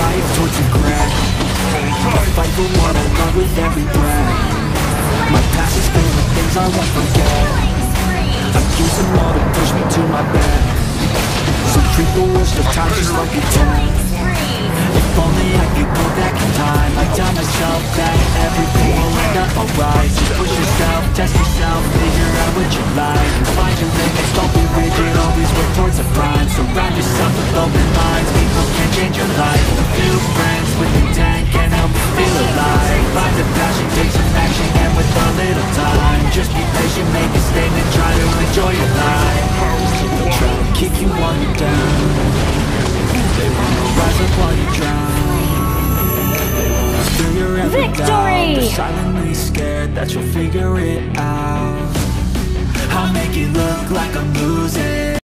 life towards regret I fight for what I love with every breath. My past is filled with things I won't forget. I use them all to push me to my best So treat the worst of times just like a test If only I could go back in time. I tell myself that everything will end up alright. So push yourself, test yourself, figure out what you like. Find your limits, don't be rigid, always work towards a prime Surround yourself with open silently scared that you'll figure it out. I'll make it look like I'm losing